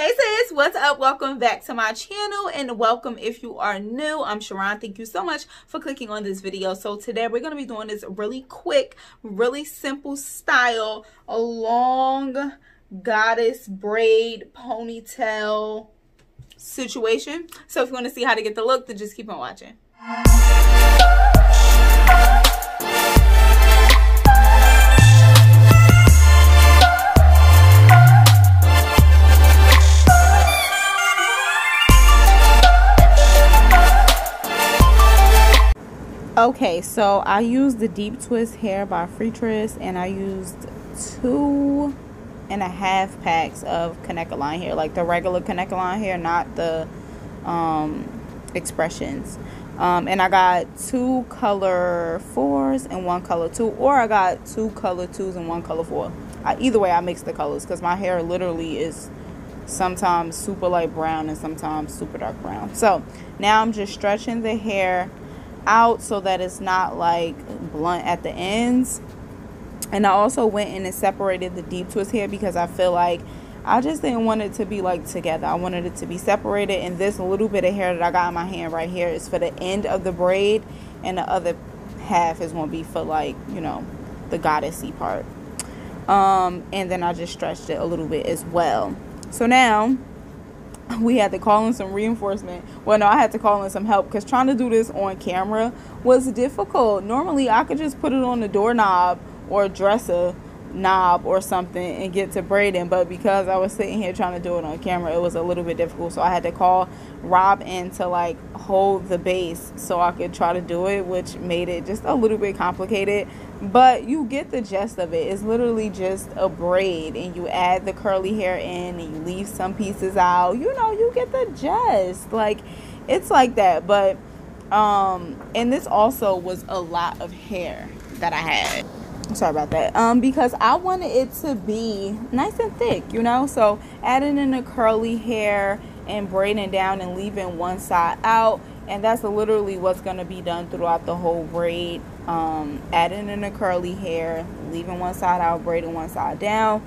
Hey sis, what's up? Welcome back to my channel and welcome if you are new. I'm Sharron. Thank you so much for clicking on this video. So today we're going to be doing this really quick, really simple style, a long goddess braid ponytail situation. So if you want to see how to get the look, then just keep on watching. Okay, so I used the Deep Twist Hair by Freetress and I used two and a half packs of Kanekalon hair, like the regular Kanekalon hair, not the um, expressions. Um, and I got two color fours and one color two, or I got two color twos and one color four. I, either way, I mix the colors because my hair literally is sometimes super light brown and sometimes super dark brown. So now I'm just stretching the hair out so that it's not like blunt at the ends. And I also went in and separated the deep twist hair because I feel like I just didn't want it to be like together. I wanted it to be separated. And this little bit of hair that I got in my hand right here is for the end of the braid. And the other half is going to be for like, you know, the goddessy part. Um, and then I just stretched it a little bit as well. So now we had to call in some reinforcement. Well, no, I had to call in some help because trying to do this on camera was difficult. Normally, I could just put it on the doorknob or dresser knob or something and get to braiding but because I was sitting here trying to do it on camera it was a little bit difficult so I had to call Rob in to like hold the base so I could try to do it which made it just a little bit complicated but you get the gist of it. It's literally just a braid and you add the curly hair in and you leave some pieces out. You know you get the gist. Like it's like that. But um and this also was a lot of hair that I had. I'm sorry about that. Um because i wanted it to be nice and thick you know? So adding in the curly hair and braiding down and leaving one side out and that's literally what's going to be done throughout the whole braid. Um adding in the curly hair leaving one side out braiding one side down.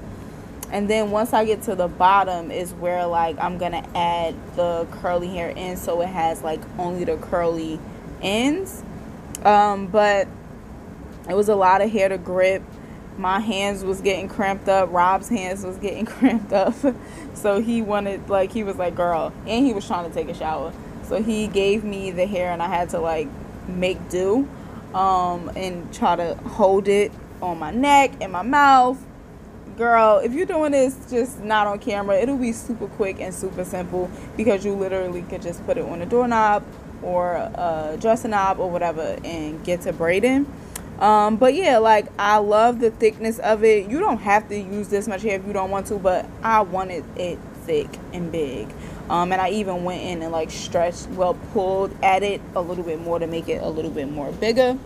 And then once i get to the bottom is where like i'm gonna add the curly hair in so it has like only the curly ends. Um but it was a lot of hair to grip. My hands was getting cramped up. Rob's hands was getting cramped up. So he wanted like he was like girl and he was trying to take a shower so he gave me the hair and i had to like make do um, and try to hold it on my neck and my mouth girl if you're doing this just not on camera it'll be super quick and super simple because you literally could just put it on a doorknob or a dresser knob or whatever and get to braiding um, but yeah, like I love the thickness of it. You don't have to use this much hair if you don't want to, but I wanted it thick and big. Um, and I even went in and like stretched, well, pulled at it a little bit more to make it a little bit more bigger.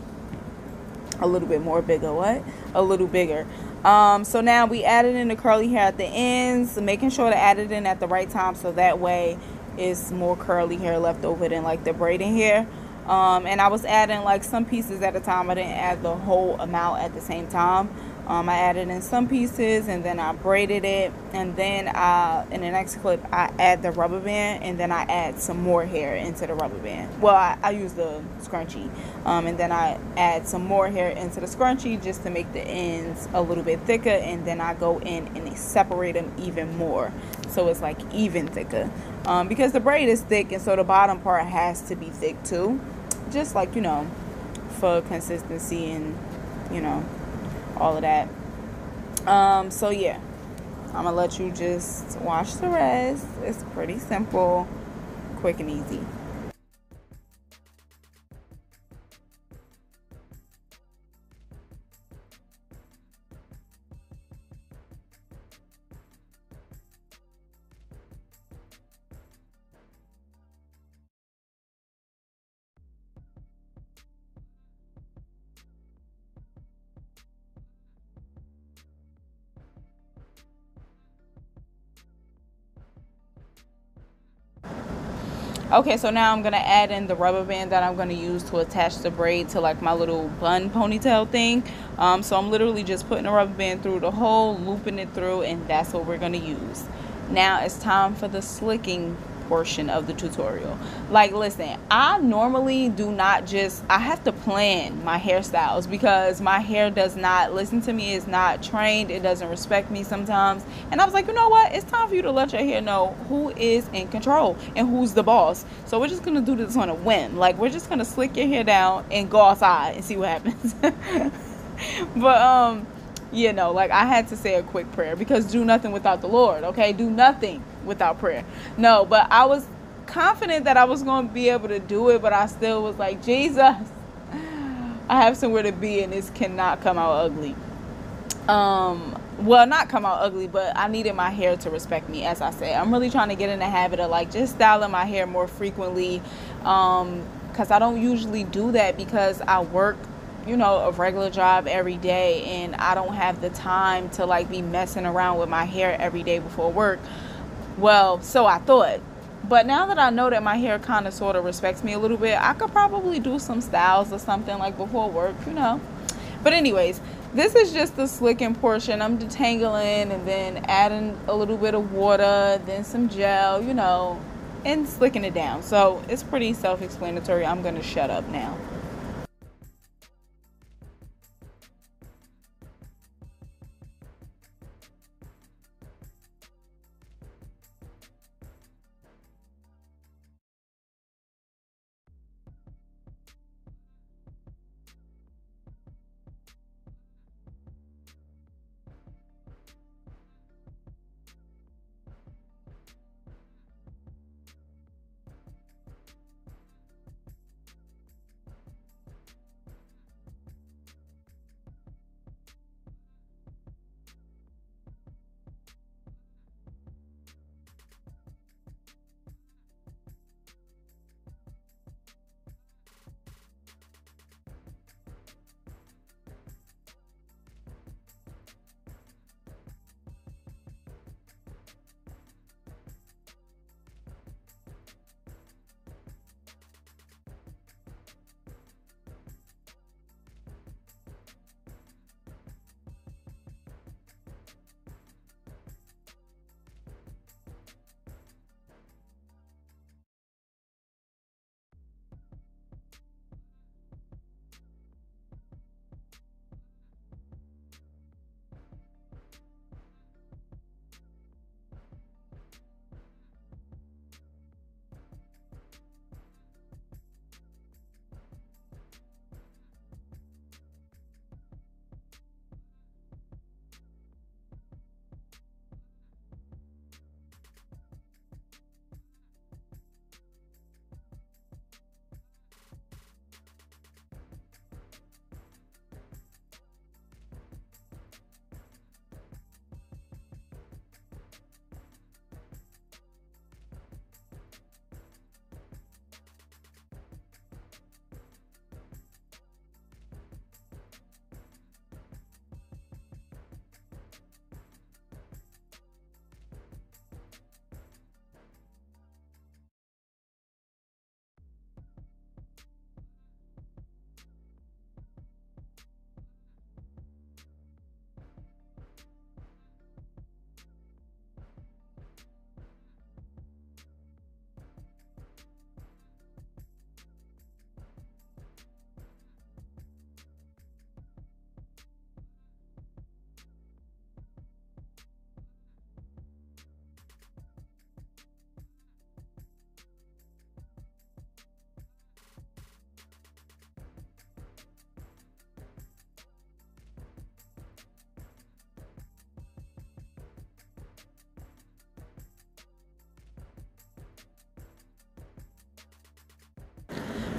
A little bit more bigger, what? A little bigger. Um, so now we added in the curly hair at the ends, making sure to add it in at the right time so that way it's more curly hair left over than like the braiding hair um, and I was adding like some pieces at a time I didn't add the whole amount at the same time um, I added in some pieces and then I braided it and then I, in the next clip I add the rubber band and then I add some more hair into the rubber band. Well I, I use the scrunchie. Um, and then I add some more hair into the scrunchie just to make the ends a little bit thicker and then I go in and separate them even more so it's like even thicker. Um, because the braid is thick and so the bottom part has to be thick too. Just like you know for consistency and you know all of that. Um so yeah. I'm gonna let you just watch the rest. It's pretty simple quick and easy Okay, so now I'm to add in the rubber band that I'm to use to attach the braid to like my little bun ponytail thing. Um, so I'm literally just putting a rubber band through the hole, looping it through, and that's what we're to use. now it's time for the slicking portion of the tutorial. Like, listen, I normally do not just, I have to plan my hairstyles because my hair does not listen to me, it's not trained, it doesn't respect me sometimes. And I was like, you know what? It's time for you to let your hair know who is in control and who's the boss. So we're just gonna do this on a whim. Like, we're just gonna slick your hair down and go outside and see what happens. but, um, you know, like I had to say a quick prayer because do nothing without the Lord, okay? Do nothing without prayer. No, but I was confident that I was going to be able to do it, but I still was like, Jesus, I have somewhere to be and this cannot come out ugly. Um, well, not come out ugly, but I needed my hair to respect me, as I said. I'm really trying to get in the habit of like just styling my hair more frequently. Um, because I don't usually do that because I work you know, a regular job every day and I don't have the time to like be messing around with my hair every day before work. Well, so I thought. But now that I know that my hair kind of sort of respects me a little bit, I could probably do some styles or something like before work, you know. But anyways, this is just the slicking portion. I'm detangling and then adding a little bit of water, then some gel, you know, and slicking it down. So it's pretty self-explanatory. I'm going to shut up now.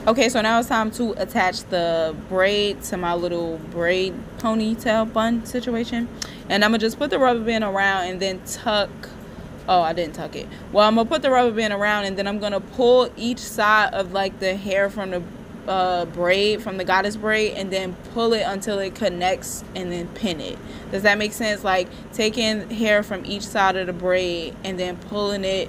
Okay, so now it's time to attach the braid to my little braid ponytail bun situation. And I'm going to just put the rubber band around and then tuck. Oh, I didn't tuck it. Well, I'm going to put the rubber band around and then I'm going to pull each side of like the hair from the uh, braid, from the goddess braid, and then pull it until it connects and then pin it. Does that make sense? Like taking hair from each side of the braid and then pulling it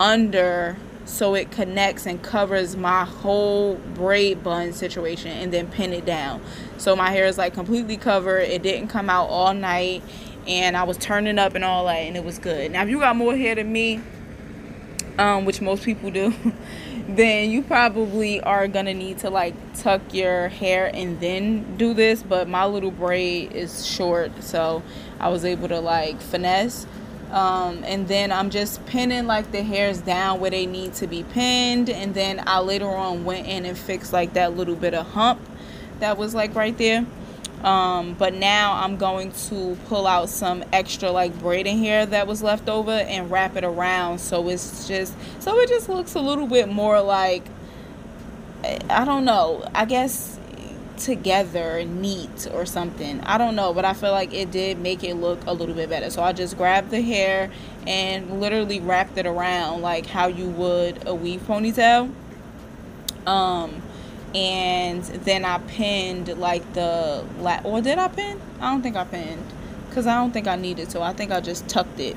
under so it connects and covers my whole braid bun situation and then pin it down so my hair is like completely covered it didn't come out all night and I was turning up and all that and it was good. Now if you got more hair than me, um, which most people do, then you probably are gonna need to like tuck your hair and then do this. But my little braid is short, so I was able to like finesse. Um, and then I'm just pinning like the hairs down where they need to be pinned. And then I later on went in and fixed like that little bit of hump that was like right there. Um, but now I'm going to pull out some extra like braiding hair that was left over and wrap it around. So it's just so it just looks a little bit more like I don't know. I guess together neat or something I don't know but I feel like it did make it look a little bit better so I just grabbed the hair and literally wrapped it around like how you would a weave ponytail um and then I pinned like the la- or did I pin? I don't think I pinned because I don't think I needed to. I think I just tucked it.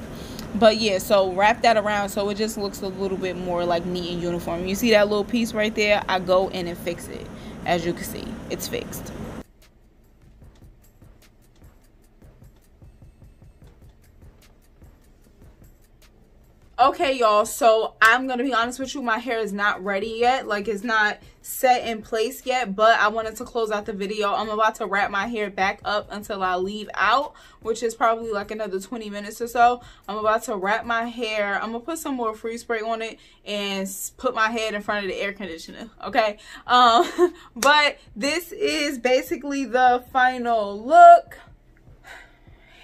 But yeah, so wrap that around so it just looks a little bit more like neat and uniform. You see that little piece right there? I go in and fix it. As you can see, it's fixed. Okay y'all so i'm gonna be honest with you my hair is not ready yet like it's not set in place yet but i wanted to close out the video. I'm about to wrap my hair back up until i leave out which is probably like another 20 minutes or so. I'm about to wrap my hair. I'm gonna put some more free spray on it and put my head in front of the air conditioner okay? Um but this is basically the final look.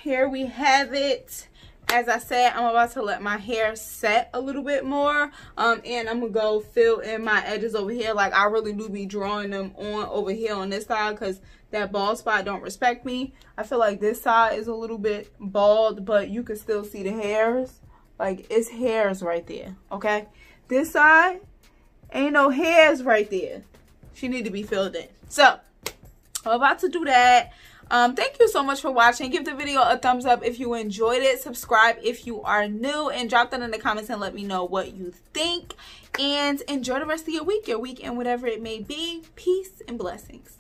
Here we have it as I said, I'm about to let my hair set a little bit more. Um, and I'm going to go fill in my edges over here. Like, I really do be drawing them on over here on this side because that bald spot don't respect me. I feel like this side is a little bit bald, but you can still see the hairs. Like, it's hairs right there, okay? This side, ain't no hairs right there. She need to be filled in. So, I'm about to do that. Um, thank you so much for watching. Give the video a thumbs up if you enjoyed it. Subscribe if you are new. And drop that in the comments and let me know what you think. And enjoy the rest of your week, your weekend, whatever it may be. Peace and blessings.